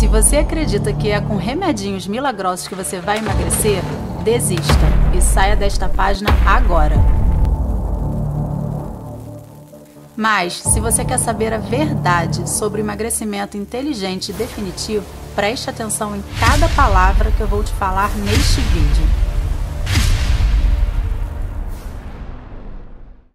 Se você acredita que é com remedinhos milagrosos que você vai emagrecer, desista e saia desta página agora. Mas, se você quer saber a verdade sobre o emagrecimento inteligente e definitivo, preste atenção em cada palavra que eu vou te falar neste vídeo.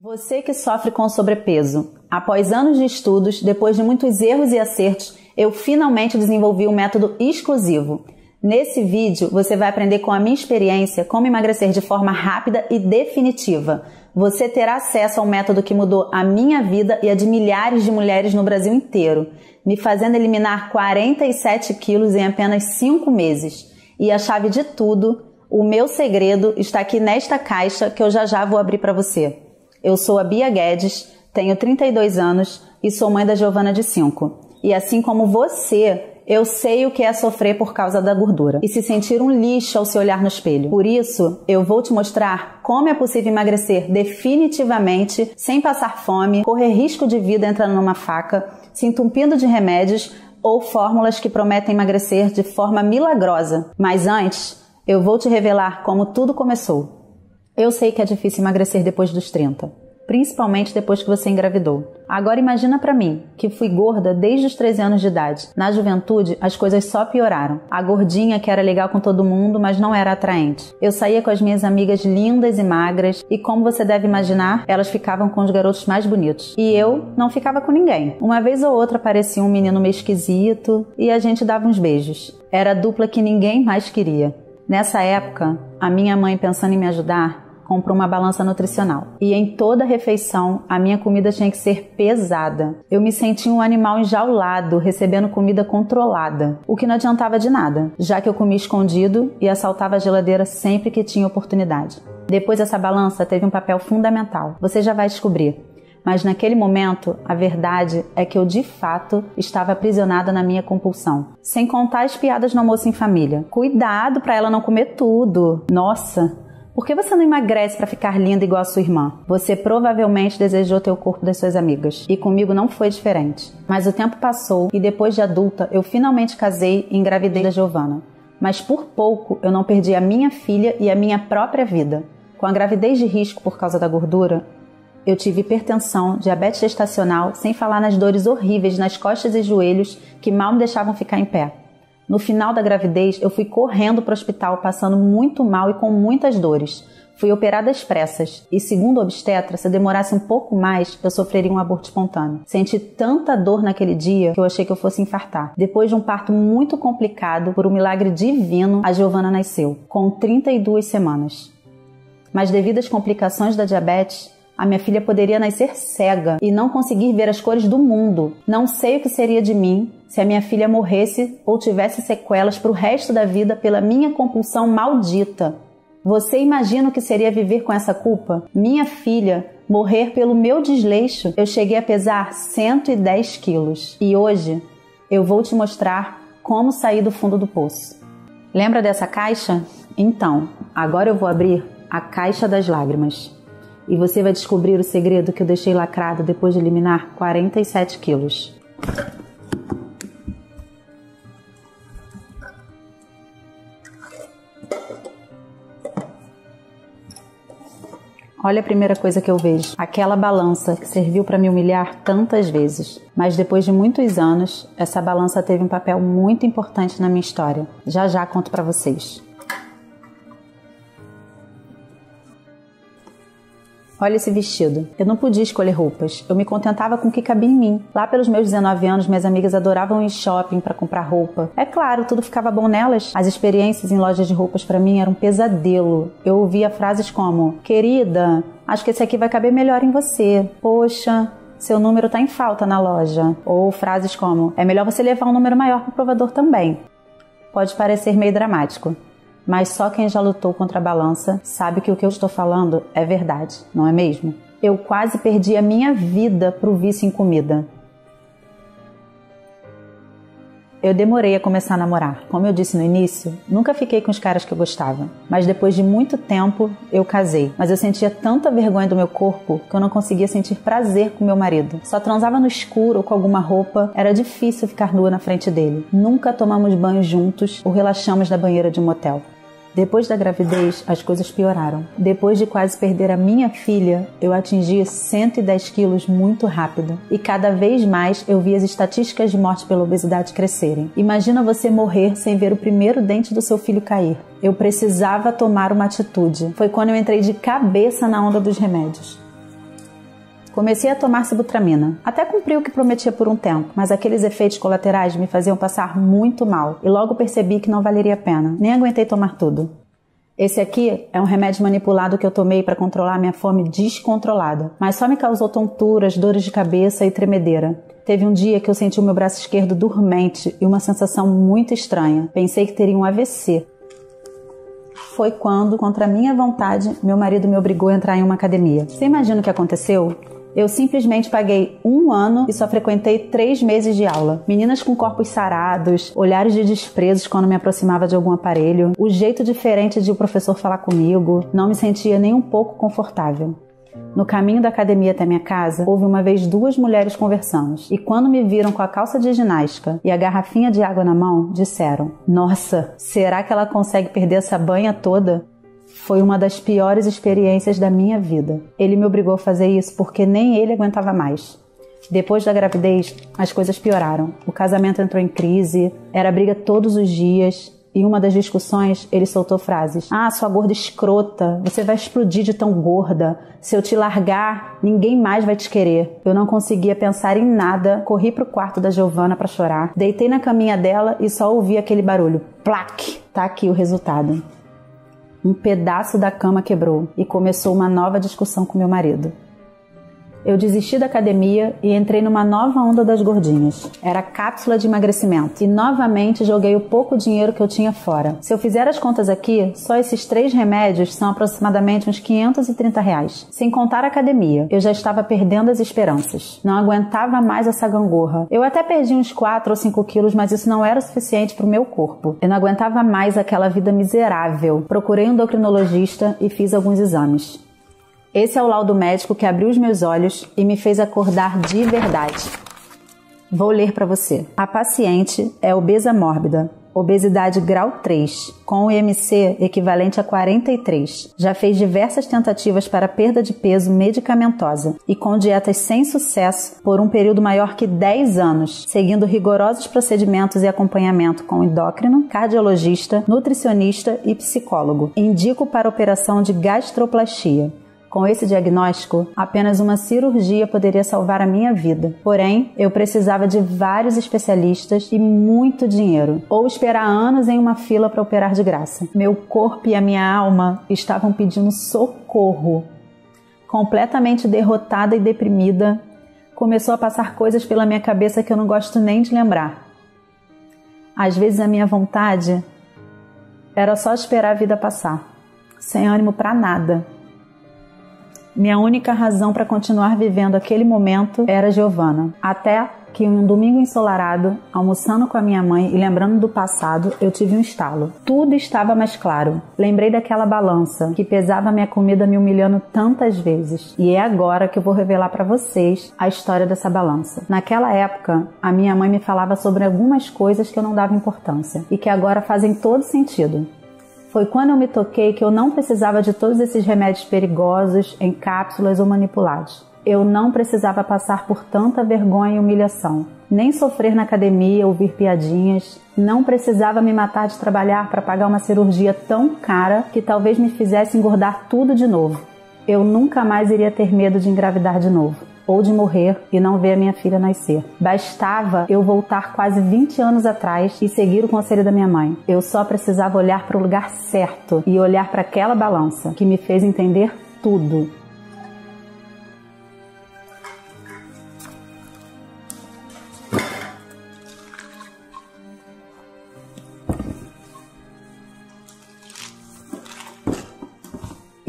Você que sofre com sobrepeso. Após anos de estudos, depois de muitos erros e acertos, eu finalmente desenvolvi um método exclusivo. Nesse vídeo, você vai aprender com a minha experiência como emagrecer de forma rápida e definitiva. Você terá acesso a um método que mudou a minha vida e a de milhares de mulheres no Brasil inteiro, me fazendo eliminar 47 quilos em apenas 5 meses. E a chave de tudo, o meu segredo está aqui nesta caixa que eu já já vou abrir para você. Eu sou a Bia Guedes, tenho 32 anos e sou mãe da Giovana de 5. E assim como você, eu sei o que é sofrer por causa da gordura e se sentir um lixo ao se olhar no espelho. Por isso, eu vou te mostrar como é possível emagrecer definitivamente, sem passar fome, correr risco de vida entrando numa faca, se entupindo de remédios ou fórmulas que prometem emagrecer de forma milagrosa. Mas antes, eu vou te revelar como tudo começou. Eu sei que é difícil emagrecer depois dos 30 principalmente depois que você engravidou. Agora imagina para mim, que fui gorda desde os 13 anos de idade. Na juventude, as coisas só pioraram. A gordinha que era legal com todo mundo, mas não era atraente. Eu saía com as minhas amigas lindas e magras, e como você deve imaginar, elas ficavam com os garotos mais bonitos. E eu não ficava com ninguém. Uma vez ou outra aparecia um menino meio esquisito e a gente dava uns beijos. Era a dupla que ninguém mais queria. Nessa época, a minha mãe, pensando em me ajudar, comprou uma balança nutricional. E em toda refeição, a minha comida tinha que ser pesada. Eu me sentia um animal enjaulado, recebendo comida controlada, o que não adiantava de nada, já que eu comia escondido e assaltava a geladeira sempre que tinha oportunidade. Depois, essa balança teve um papel fundamental. Você já vai descobrir. Mas naquele momento, a verdade é que eu de fato estava aprisionada na minha compulsão. Sem contar as piadas no almoço em família. Cuidado para ela não comer tudo. Nossa, por que você não emagrece para ficar linda igual a sua irmã? Você provavelmente desejou ter o corpo das suas amigas. E comigo não foi diferente. Mas o tempo passou e depois de adulta, eu finalmente casei e engravidei da Giovana. Mas por pouco eu não perdi a minha filha e a minha própria vida. Com a gravidez de risco por causa da gordura, eu tive hipertensão, diabetes gestacional, sem falar nas dores horríveis nas costas e joelhos que mal me deixavam ficar em pé. No final da gravidez, eu fui correndo para o hospital, passando muito mal e com muitas dores. Fui operada às pressas e, segundo o obstetra, se demorasse um pouco mais, eu sofreria um aborto espontâneo. Senti tanta dor naquele dia que eu achei que eu fosse infartar. Depois de um parto muito complicado, por um milagre divino, a Giovana nasceu, com 32 semanas. Mas devido às complicações da diabetes, a minha filha poderia nascer cega e não conseguir ver as cores do mundo. Não sei o que seria de mim se a minha filha morresse ou tivesse sequelas para o resto da vida pela minha compulsão maldita. Você imagina o que seria viver com essa culpa? Minha filha morrer pelo meu desleixo. Eu cheguei a pesar 110 quilos e hoje eu vou te mostrar como sair do fundo do poço. Lembra dessa caixa? Então, agora eu vou abrir a caixa das lágrimas e você vai descobrir o segredo que eu deixei lacrado depois de eliminar 47 quilos. Olha a primeira coisa que eu vejo: aquela balança que serviu para me humilhar tantas vezes. Mas depois de muitos anos, essa balança teve um papel muito importante na minha história. Já já conto para vocês. Olha esse vestido. Eu não podia escolher roupas. Eu me contentava com o que cabia em mim. Lá pelos meus 19 anos, minhas amigas adoravam ir shopping para comprar roupa. É claro, tudo ficava bom nelas. As experiências em lojas de roupas para mim eram um pesadelo. Eu ouvia frases como: "Querida, acho que esse aqui vai caber melhor em você. Poxa, seu número está em falta na loja. Ou frases como: é melhor você levar um número maior para o provador também. Pode parecer meio dramático, mas só quem já lutou contra a balança sabe que o que eu estou falando é verdade, não é mesmo? Eu quase perdi a minha vida para o vício em comida. eu demorei a começar a namorar. Como eu disse no início, nunca fiquei com os caras que eu gostava. Mas depois de muito tempo, eu casei. Mas eu sentia tanta vergonha do meu corpo que eu não conseguia sentir prazer com meu marido. Só transava no escuro ou com alguma roupa. Era difícil ficar nua na frente dele. Nunca tomamos banho juntos ou relaxamos na banheira de um motel. Depois da gravidez, as coisas pioraram. Depois de quase perder a minha filha, eu atingi 110 quilos muito rápido. E cada vez mais eu vi as estatísticas de morte pela obesidade crescerem. Imagina você morrer sem ver o primeiro dente do seu filho cair. Eu precisava tomar uma atitude. Foi quando eu entrei de cabeça na onda dos remédios. Comecei a tomar sibutramina. Até cumpri o que prometia por um tempo, mas aqueles efeitos colaterais me faziam passar muito mal e logo percebi que não valeria a pena. Nem aguentei tomar tudo. Esse aqui é um remédio manipulado que eu tomei para controlar minha fome descontrolada, mas só me causou tonturas, dores de cabeça e tremedeira. Teve um dia que eu senti o meu braço esquerdo dormente e uma sensação muito estranha. Pensei que teria um AVC. Foi quando, contra minha vontade, meu marido me obrigou a entrar em uma academia. Você imagina o que aconteceu? Eu simplesmente paguei um ano e só frequentei três meses de aula. Meninas com corpos sarados, olhares de desprezo quando me aproximava de algum aparelho, o jeito diferente de o professor falar comigo, não me sentia nem um pouco confortável. No caminho da academia até minha casa, houve uma vez duas mulheres conversando, e quando me viram com a calça de ginástica e a garrafinha de água na mão, disseram: Nossa, será que ela consegue perder essa banha toda? Foi uma das piores experiências da minha vida. Ele me obrigou a fazer isso porque nem ele aguentava mais. Depois da gravidez, as coisas pioraram. O casamento entrou em crise, era briga todos os dias. Em uma das discussões, ele soltou frases: Ah, sua gorda escrota, você vai explodir de tão gorda. Se eu te largar, ninguém mais vai te querer. Eu não conseguia pensar em nada, corri pro quarto da Giovana para chorar, deitei na caminha dela e só ouvi aquele barulho: plaque. Tá aqui o resultado um pedaço da cama quebrou e começou uma nova discussão com meu marido. Eu desisti da academia e entrei numa nova onda das gordinhas. Era cápsula de emagrecimento. E novamente joguei o pouco dinheiro que eu tinha fora. Se eu fizer as contas aqui, só esses três remédios são aproximadamente uns 530 reais. Sem contar a academia. Eu já estava perdendo as esperanças. Não aguentava mais essa gangorra. Eu até perdi uns 4 ou 5 quilos, mas isso não era o suficiente para o meu corpo. Eu não aguentava mais aquela vida miserável. Procurei um endocrinologista e fiz alguns exames. Esse é o laudo médico que abriu os meus olhos e me fez acordar de verdade. Vou ler para você. A paciente é obesa mórbida, obesidade grau 3, com o IMC equivalente a 43. Já fez diversas tentativas para perda de peso medicamentosa e com dietas sem sucesso por um período maior que 10 anos, seguindo rigorosos procedimentos e acompanhamento com endócrino, cardiologista, nutricionista e psicólogo. Indico para operação de gastroplastia. Com esse diagnóstico, apenas uma cirurgia poderia salvar a minha vida. Porém, eu precisava de vários especialistas e muito dinheiro, ou esperar anos em uma fila para operar de graça. Meu corpo e a minha alma estavam pedindo socorro. Completamente derrotada e deprimida, começou a passar coisas pela minha cabeça que eu não gosto nem de lembrar. Às vezes a minha vontade era só esperar a vida passar, sem ânimo para nada minha única razão para continuar vivendo aquele momento era Giovana. Até que um domingo ensolarado, almoçando com a minha mãe e lembrando do passado, eu tive um estalo. Tudo estava mais claro. Lembrei daquela balança que pesava minha comida me humilhando tantas vezes. E é agora que eu vou revelar para vocês a história dessa balança. Naquela época, a minha mãe me falava sobre algumas coisas que eu não dava importância e que agora fazem todo sentido. Foi quando eu me toquei que eu não precisava de todos esses remédios perigosos em cápsulas ou manipulados. Eu não precisava passar por tanta vergonha e humilhação, nem sofrer na academia, ouvir piadinhas, não precisava me matar de trabalhar para pagar uma cirurgia tão cara que talvez me fizesse engordar tudo de novo. Eu nunca mais iria ter medo de engravidar de novo ou de morrer e não ver a minha filha nascer. Bastava eu voltar quase 20 anos atrás e seguir o conselho da minha mãe. Eu só precisava olhar para o lugar certo e olhar para aquela balança que me fez entender tudo.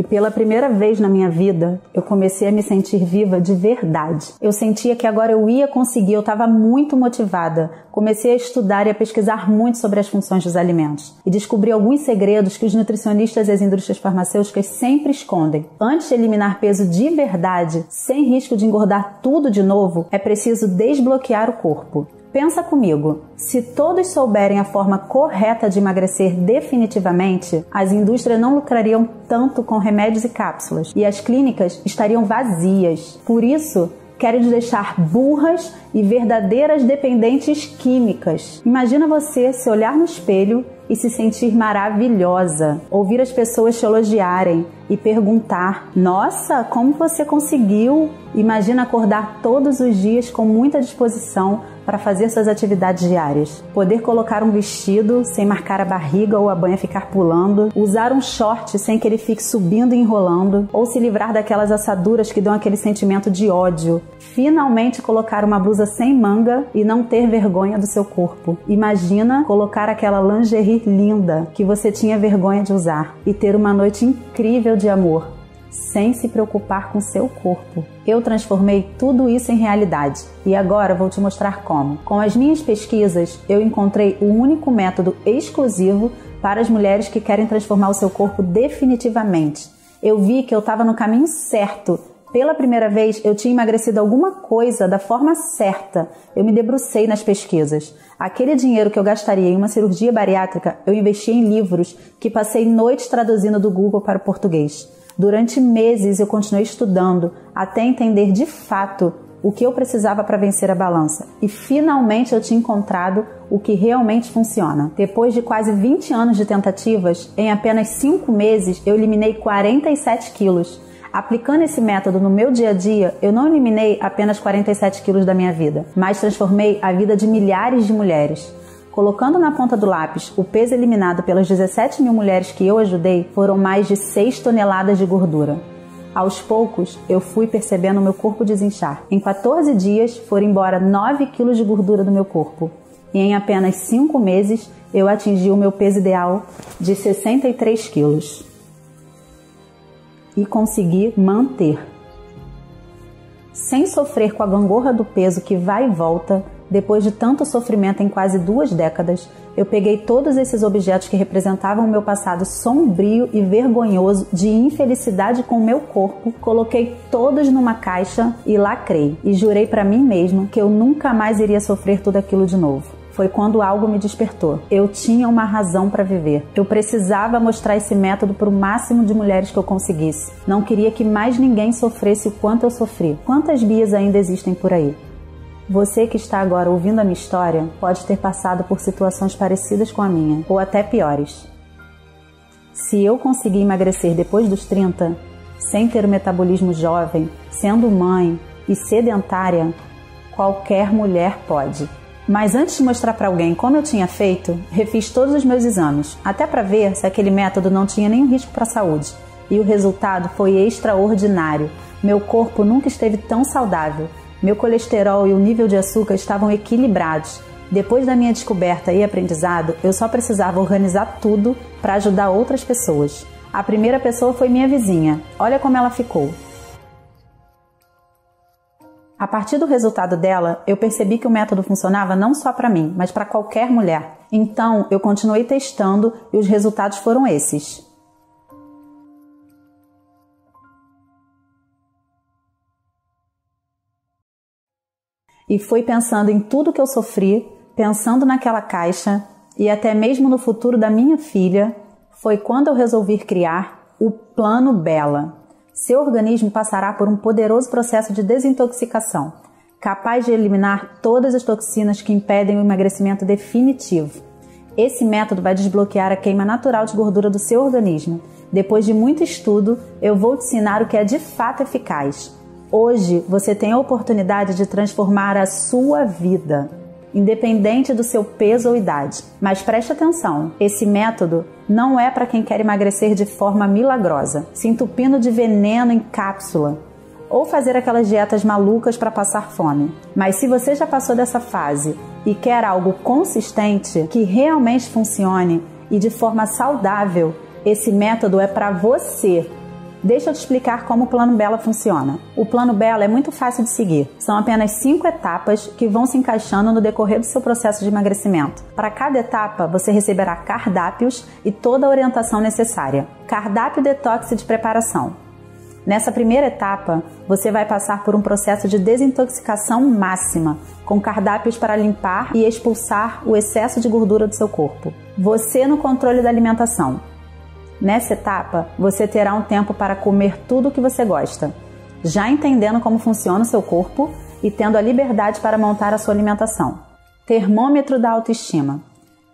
Pela primeira vez na minha vida eu comecei a me sentir viva de verdade. Eu sentia que agora eu ia conseguir, eu estava muito motivada. Comecei a estudar e a pesquisar muito sobre as funções dos alimentos e descobri alguns segredos que os nutricionistas e as indústrias farmacêuticas sempre escondem. Antes de eliminar peso de verdade, sem risco de engordar tudo de novo, é preciso desbloquear o corpo. Pensa comigo, se todos souberem a forma correta de emagrecer definitivamente, as indústrias não lucrariam tanto com remédios e cápsulas e as clínicas estariam vazias. Por isso, querem nos deixar burras e verdadeiras dependentes químicas. Imagina você se olhar no espelho e se sentir maravilhosa, ouvir as pessoas te elogiarem e perguntar: "Nossa, como você conseguiu?". Imagina acordar todos os dias com muita disposição para fazer suas atividades diárias. Poder colocar um vestido sem marcar a barriga ou a banha ficar pulando, usar um short sem que ele fique subindo e enrolando, ou se livrar daquelas assaduras que dão aquele sentimento de ódio. Finalmente colocar uma blusa sem manga e não ter vergonha do seu corpo. Imagina colocar aquela lingerie linda que você tinha vergonha de usar e ter uma noite incrível de amor sem se preocupar com seu corpo. Eu transformei tudo isso em realidade e agora vou te mostrar como. Com as minhas pesquisas, eu encontrei o único método exclusivo para as mulheres que querem transformar o seu corpo definitivamente. Eu vi que eu estava no caminho certo. Pela primeira vez, eu tinha emagrecido alguma coisa da forma certa. Eu me debrucei nas pesquisas. Aquele dinheiro que eu gastaria em uma cirurgia bariátrica, eu investi em livros que passei noites traduzindo do Google para o português. Durante meses eu continuei estudando até entender de fato o que eu precisava para vencer a balança. E finalmente eu tinha encontrado o que realmente funciona. Depois de quase 20 anos de tentativas, em apenas 5 meses eu eliminei 47 quilos. Aplicando esse método no meu dia a dia, eu não eliminei apenas 47 quilos da minha vida, mas transformei a vida de milhares de mulheres. Colocando na ponta do lápis o peso eliminado pelas 17 mil mulheres que eu ajudei, foram mais de 6 toneladas de gordura. Aos poucos, eu fui percebendo o meu corpo desinchar. Em 14 dias, foram embora 9 quilos de gordura do meu corpo. E em apenas 5 meses, eu atingi o meu peso ideal de 63 quilos. E consegui manter. Sem sofrer com a gangorra do peso que vai e volta, depois de tanto sofrimento em quase duas décadas, eu peguei todos esses objetos que representavam o meu passado sombrio e vergonhoso de infelicidade com o meu corpo, coloquei todos numa caixa e lacrei. E jurei para mim mesmo que eu nunca mais iria sofrer tudo aquilo de novo foi quando algo me despertou. Eu tinha uma razão para viver. Eu precisava mostrar esse método para o máximo de mulheres que eu conseguisse. Não queria que mais ninguém sofresse o quanto eu sofri. Quantas Bias ainda existem por aí? Você que está agora ouvindo a minha história pode ter passado por situações parecidas com a minha, ou até piores. Se eu conseguir emagrecer depois dos 30, sem ter o metabolismo jovem, sendo mãe e sedentária, qualquer mulher pode. Mas antes de mostrar para alguém como eu tinha feito, refiz todos os meus exames, até para ver se aquele método não tinha nenhum risco para a saúde. E o resultado foi extraordinário. Meu corpo nunca esteve tão saudável meu colesterol e o nível de açúcar estavam equilibrados. Depois da minha descoberta e aprendizado, eu só precisava organizar tudo para ajudar outras pessoas. A primeira pessoa foi minha vizinha. Olha como ela ficou. A partir do resultado dela, eu percebi que o método funcionava não só para mim, mas para qualquer mulher. Então, eu continuei testando e os resultados foram esses. E fui pensando em tudo que eu sofri, pensando naquela caixa e até mesmo no futuro da minha filha, foi quando eu resolvi criar o Plano Bela. Seu organismo passará por um poderoso processo de desintoxicação, capaz de eliminar todas as toxinas que impedem o emagrecimento definitivo. Esse método vai desbloquear a queima natural de gordura do seu organismo. Depois de muito estudo, eu vou te ensinar o que é de fato eficaz Hoje você tem a oportunidade de transformar a sua vida, independente do seu peso ou idade. Mas preste atenção: esse método não é para quem quer emagrecer de forma milagrosa, se entupindo de veneno em cápsula ou fazer aquelas dietas malucas para passar fome. Mas se você já passou dessa fase e quer algo consistente que realmente funcione e de forma saudável, esse método é para você Deixa eu te explicar como o Plano Bela funciona. O Plano Bela é muito fácil de seguir. São apenas cinco etapas que vão se encaixando no decorrer do seu processo de emagrecimento. Para cada etapa, você receberá cardápios e toda a orientação necessária. Cardápio detox de preparação. Nessa primeira etapa, você vai passar por um processo de desintoxicação máxima, com cardápios para limpar e expulsar o excesso de gordura do seu corpo. Você no controle da alimentação. Nessa etapa, você terá um tempo para comer tudo o que você gosta, já entendendo como funciona o seu corpo e tendo a liberdade para montar a sua alimentação. Termômetro da autoestima.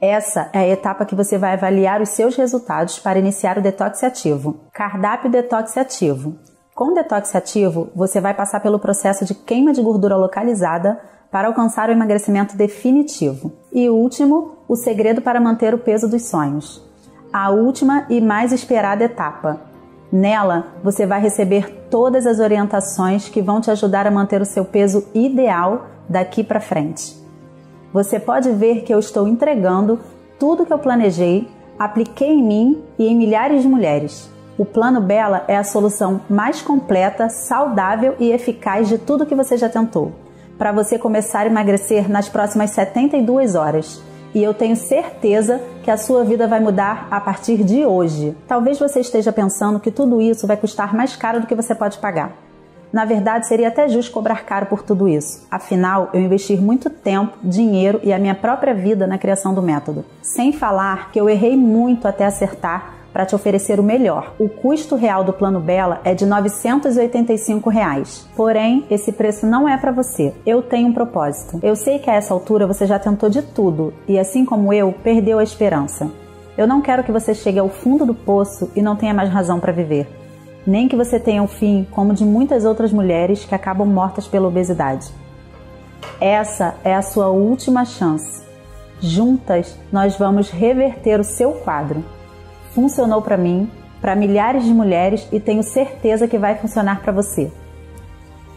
Essa é a etapa que você vai avaliar os seus resultados para iniciar o detox ativo. Cardápio detox ativo. Com o detox ativo, você vai passar pelo processo de queima de gordura localizada para alcançar o emagrecimento definitivo. E último, o segredo para manter o peso dos sonhos a última e mais esperada etapa. Nela, você vai receber todas as orientações que vão te ajudar a manter o seu peso ideal daqui para frente. Você pode ver que eu estou entregando tudo que eu planejei, apliquei em mim e em milhares de mulheres. O Plano Bela é a solução mais completa, saudável e eficaz de tudo que você já tentou, para você começar a emagrecer nas próximas 72 horas e eu tenho certeza que a sua vida vai mudar a partir de hoje. Talvez você esteja pensando que tudo isso vai custar mais caro do que você pode pagar. Na verdade, seria até justo cobrar caro por tudo isso. Afinal, eu investi muito tempo, dinheiro e a minha própria vida na criação do método. Sem falar que eu errei muito até acertar para te oferecer o melhor. O custo real do plano Bela é de 985 reais. Porém, esse preço não é para você. Eu tenho um propósito. Eu sei que a essa altura você já tentou de tudo e, assim como eu, perdeu a esperança. Eu não quero que você chegue ao fundo do poço e não tenha mais razão para viver. Nem que você tenha um fim como de muitas outras mulheres que acabam mortas pela obesidade. Essa é a sua última chance. Juntas, nós vamos reverter o seu quadro funcionou para mim, para milhares de mulheres e tenho certeza que vai funcionar para você.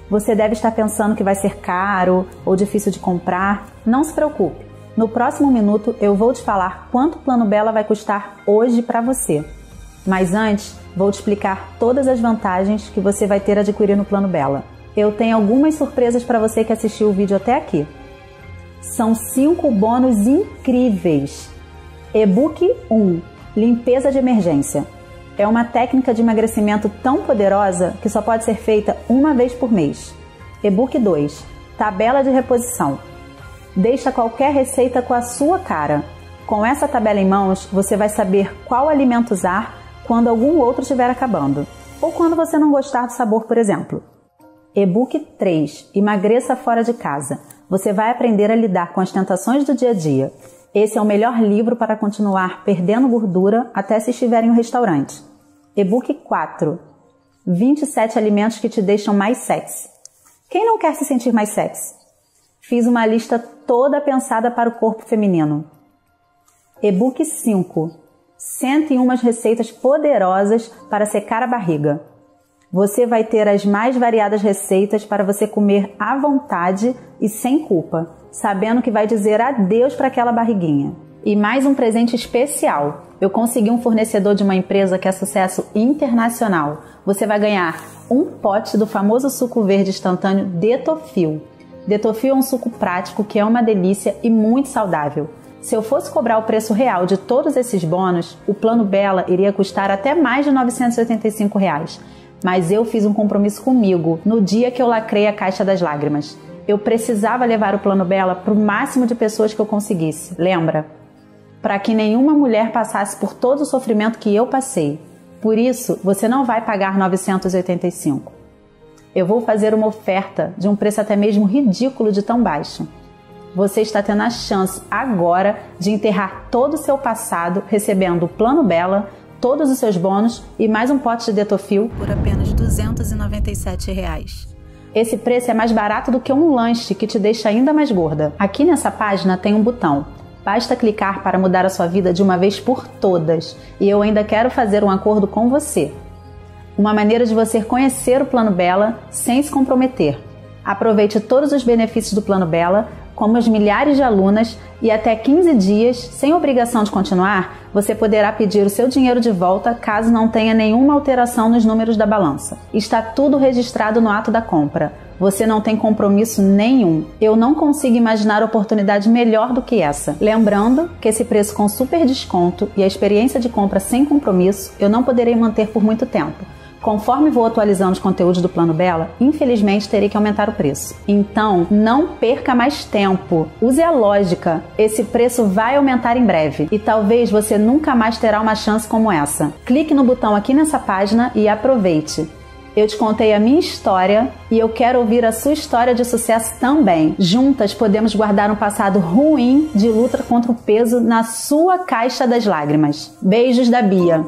Você deve estar pensando que vai ser caro ou difícil de comprar. Não se preocupe. No próximo minuto eu vou te falar quanto o Plano Bela vai custar hoje para você. Mas antes, vou te explicar todas as vantagens que você vai ter adquirindo o Plano Bela. Eu tenho algumas surpresas para você que assistiu o vídeo até aqui. São cinco bônus incríveis. E-book 1 Limpeza de emergência. É uma técnica de emagrecimento tão poderosa que só pode ser feita uma vez por mês. E-book 2. Tabela de reposição. Deixa qualquer receita com a sua cara. Com essa tabela em mãos, você vai saber qual alimento usar quando algum outro estiver acabando, ou quando você não gostar do sabor, por exemplo. E-book 3. Emagreça fora de casa. Você vai aprender a lidar com as tentações do dia a dia esse é o melhor livro para continuar perdendo gordura até se estiver em um restaurante. E-book 4. 27 alimentos que te deixam mais sexy. Quem não quer se sentir mais sexy? Fiz uma lista toda pensada para o corpo feminino. E-book 5. 101 receitas poderosas para secar a barriga. Você vai ter as mais variadas receitas para você comer à vontade e sem culpa sabendo que vai dizer adeus para aquela barriguinha. E mais um presente especial. Eu consegui um fornecedor de uma empresa que é sucesso internacional. Você vai ganhar um pote do famoso suco verde instantâneo Detofil. Detofil é um suco prático que é uma delícia e muito saudável. Se eu fosse cobrar o preço real de todos esses bônus, o plano Bela iria custar até mais de 985 reais. Mas eu fiz um compromisso comigo no dia que eu lacrei a caixa das lágrimas eu precisava levar o plano Bela para o máximo de pessoas que eu conseguisse. Lembra? Para que nenhuma mulher passasse por todo o sofrimento que eu passei. Por isso, você não vai pagar 985. Eu vou fazer uma oferta de um preço até mesmo ridículo de tão baixo. Você está tendo a chance agora de enterrar todo o seu passado recebendo o plano Bela, todos os seus bônus e mais um pote de Detofil por apenas 297 reais. Esse preço é mais barato do que um lanche que te deixa ainda mais gorda. Aqui nessa página tem um botão. Basta clicar para mudar a sua vida de uma vez por todas. E eu ainda quero fazer um acordo com você. Uma maneira de você conhecer o Plano Bela sem se comprometer. Aproveite todos os benefícios do Plano Bela, como as milhares de alunas, e até 15 dias, sem obrigação de continuar, você poderá pedir o seu dinheiro de volta caso não tenha nenhuma alteração nos números da balança. Está tudo registrado no ato da compra. Você não tem compromisso nenhum. Eu não consigo imaginar oportunidade melhor do que essa. Lembrando que esse preço com super desconto e a experiência de compra sem compromisso eu não poderei manter por muito tempo. Conforme vou atualizando os conteúdos do Plano Bela, infelizmente terei que aumentar o preço. Então, não perca mais tempo. Use a lógica. Esse preço vai aumentar em breve e talvez você nunca mais terá uma chance como essa. Clique no botão aqui nessa página e aproveite. Eu te contei a minha história e eu quero ouvir a sua história de sucesso também. Juntas podemos guardar um passado ruim de luta contra o peso na sua caixa das lágrimas. Beijos da Bia.